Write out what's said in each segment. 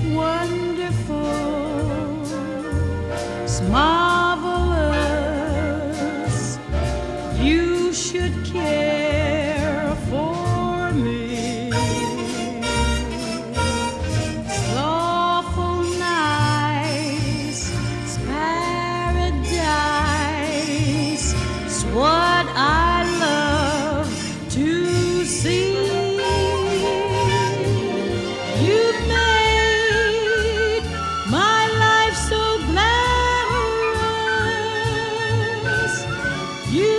Wonderful, it's marvelous. You should care for me. It's awful nice, it's paradise, it's what I.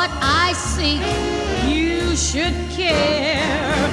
what I seek, you should care.